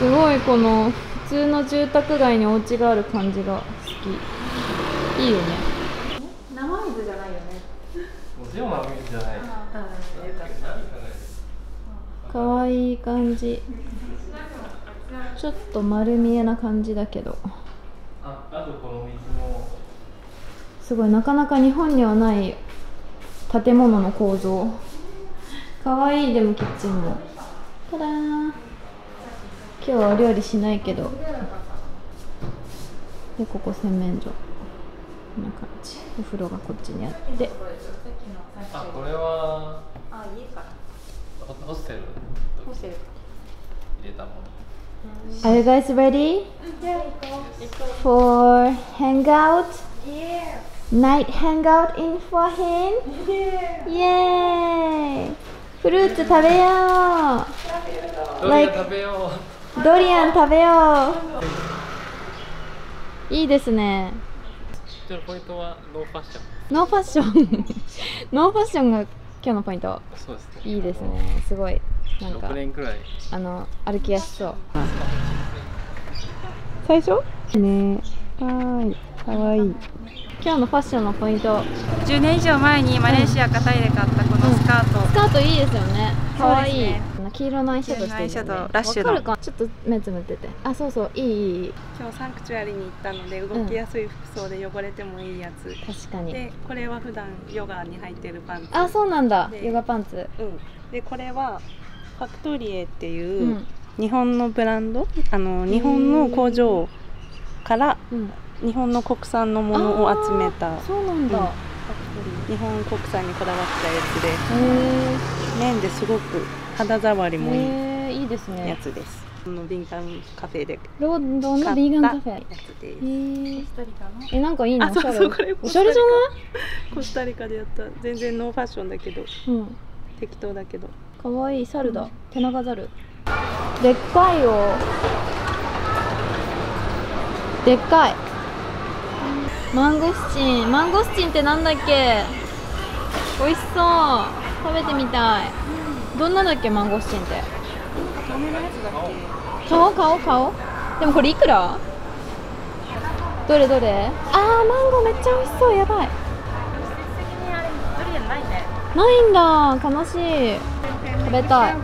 すごいこの普通の住宅街にお家がある感じが好き。いいよね。生水じゃないよね。もちろん雨じゃない。かわいい感じ。ちょっと丸見えな感じだけど。あ、あとこの水も。すごいなかなか日本にはない建物の構造。かわいい。でもキッチンも。ただー今日はお料理しないけど。でここ洗面所。こんな感じ。お風呂がこっちにあって。あ、これは。あ家かホホステル？ホステル。入れたもの。Are you guys ready? For hangout? Night hangout in エーイフルーツ食べよどれ食べようドリアン食べよう。いいですね。ポイントはノーファッション。ノーファッション。ノーファッションが今日のポイント。そうですね。いいですね。すごい。なんか六年くらい。あの歩きやすそう。最初？ね。はーい。かわいい。今日のファッションのポイント。10年以上前にマレーシアかタイで買ったこのスカート、スカートいいですよね。かわいい、ね。あの黄色のアイシャドウしてるよね。ラッシュの。ちょっと目つむってて。あそうそういい。いい今日サンクチュアリに行ったので動きやすい服装で汚れてもいいやつ、確かに。でこれは普段ヨガに入ってるパンツ。あそうなんだ。でヨガパンツ。うん、でこれはファクトリエってういうん。日本のブランド？あの日本の工場からうん。日本の国産のものを集めたそうなんだ、日本国産にこだわったやつで。麺ですごく肌触りもいいいいですやねつです。この敏感カフェでロンドンの買ビーガンカフェ。やつです。へえなんかいいの？あそうおしゃれ。そうこれおしゃれじゃコスタリカ。でやった。全然ノーファッションだけど。ないうん。適当だけど。かわいい猿だ、手長猿でっかいよ。でっかいマンゴスチン。マンゴスチンってなんだっけ？美味しそう。食べてみたい。どんなだっけ？マンゴスチンって。顔？顔？顔？でもこれいくら？どれどれ？あーマンゴーめっちゃ美味しそう。やばい。ないんだ。悲しい。食べたい。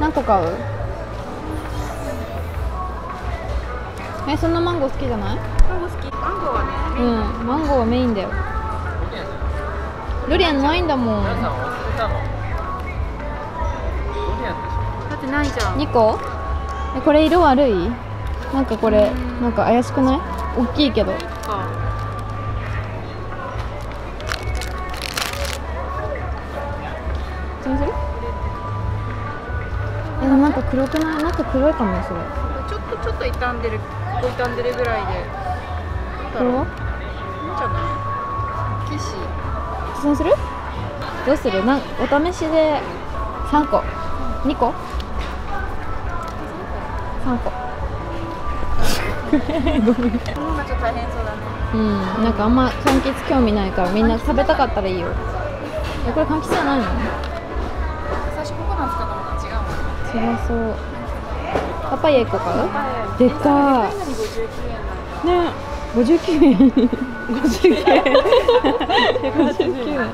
何個買う？えそんなマンゴー好きじゃない？マンゴーはねうんマンゴーはメインだよ。ドリアンないんだもん。だってないじゃん。2個？えこれ色悪い？なんかこれなんか怪しくない？大きいけど。えなんか黒くない？なんか黒いかもそれ。ちょっとちょっと傷んでる傷んでるぐらいでこれは？なんじゃない？騎士そうするどうする？なんお試しで3個。2個？3個。ごめん。大変そうだね。うん。なんかあんま柑橘興味ないからみんな食べたかったらいいよ。えこれ柑橘じゃないの？最初ココナッツかと思ったら違うもんそりゃそう。パパイヤ1個買うでっか何59円なんだ。いね59円。59円59円。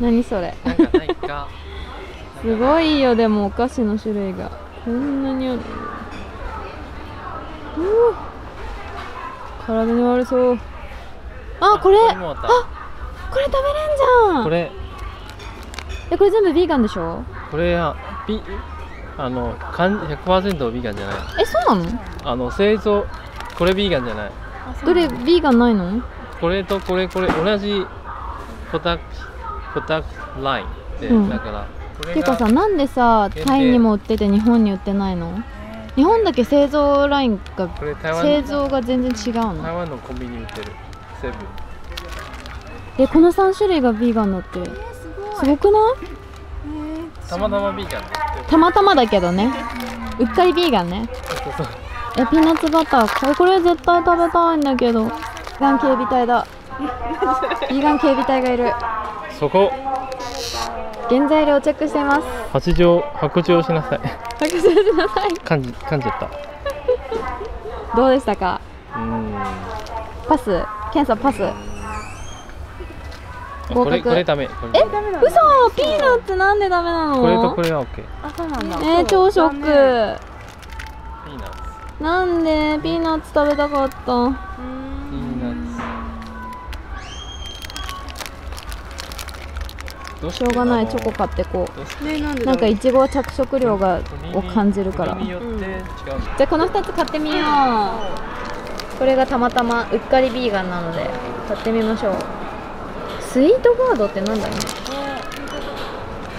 何それ。すごいよでもお菓子の種類が。こんなにある。うわ。体に悪そう。あこれ。あこれ食べれんじゃん。これ。えこれ全部ビーガンでしょ？これはビあのかん100%ビーガンじゃない。えそうなの？あの製造これビーガンじゃない。どれビーガンないの？これとこれこれ同じプロダクプロダクトライン。で、うん。だからていうかがさなんでさタイにも売ってて日本に売ってないの？日本だけ製造ラインが製造が全然違う台の湾のコンビニに売ってる。セブン。えこの3種類がビーガンだって。すごくない？たまたまビーガンたまたまだけどね。うっかりビーガンね。えピーナッツバター。これ絶対食べたいんだけど。ビーガン警備隊だ。ビーガン警備隊がいる。そこ。原材料チェックしています。八条白状しなさい。拍手しなさい。噛んじ噛んじゃった。どうでしたか？うーん。パス。検査パス合格。これこれダメ。これえ嘘ピーナッツなんでダメなの？これとこれは OK あそうなんだ。えー、超ショック。ピーナッツ。なんでピーナッツ食べたかった？ピーナッツ。どうししょうがないチョコ買ってこどうなんかいちごは着色料がを感じるから。じゃあこの2つ買ってみよう。これがたまたまうっかりビーガンなので買ってみましょうスイートガードってなんだろうね。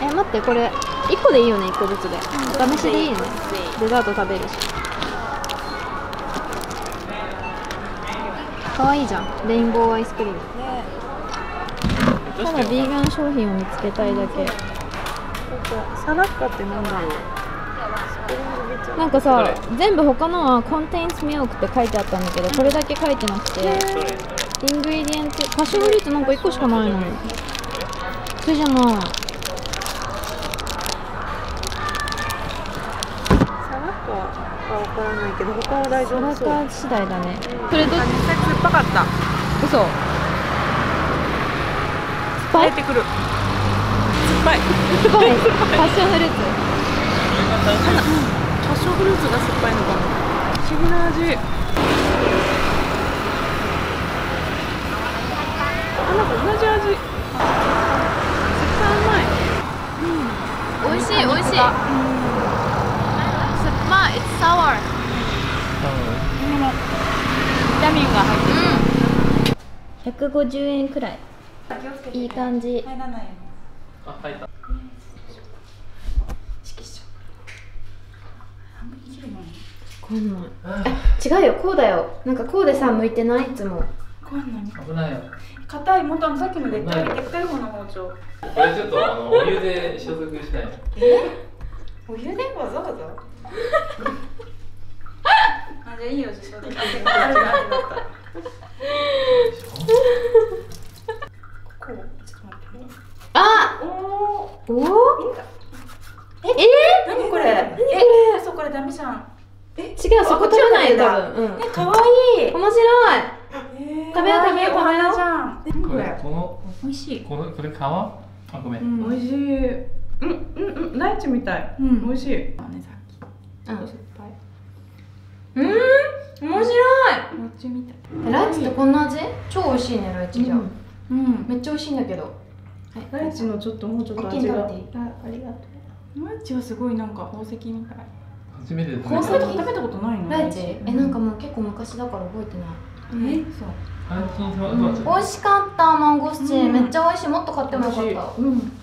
え待ってこれ1個でいいよね1個ずつで。お試しでいいね。デザート食べるし。かわいいじゃん。レインボーアイスクリーム。どうただビーガン商品を見つけたいだけ。サラッカってなんだろう。なんかさ全部他のは contains milk って書いてあったんだけどこれだけ書いてなくて ingredient。パッションフルーツなんか1個しかないのそれじゃない。サラッカはわからないけど他は大丈夫そう。カ次第だね。それどあ実際酸っぱかった。嘘。スパイ生えてくる。酸っぱいすごいパッションフルーツ。パッションフルーツが酸っぱいのかな不思議な味あなんか同じ味。絶対うまい美味しい美味しい。酸っぱい It's sour ビタミンが入ってる。150円くらいいい感じあ入った。こんなん。違うよ。こうだよ。なんかこうでさ向いてない？いつも。こんなに危ないよ硬いもっとあのさっきのでっかいでっかい方の包丁。これちょっとあのお湯で消毒しないお湯でわざわざ？あじゃあいいよ消毒あ違うあ違うあ違ったこうちょっと待ってあ！おおえ？え？何これ？え？そうこれダメじゃん。違うそこ取らないよ多分。うん。え可愛い。面白い食べよう食べよう食べようじゃん。何これ？この美味しい。このこれ皮？あごめん、うん。美味しい。うんうんうん。ライチみたい、うん。美味しい。あねさっき。うん酸っぱいうん？面白い。餅みたい。ライチってこんな味？超美味しいねライチじゃん、うん。めっちゃ美味しいんだけど。ライチのちょっともうちょっと味が。あありがとライチはすごいなんか宝石みたい。初めて食べ宝た石食べたことないの？うライチ？えなんかもう結構昔だから覚えてないえそう。美味しかったマンゴスチ、うん。めっちゃ美味しい。もっと買ってもよかった。うん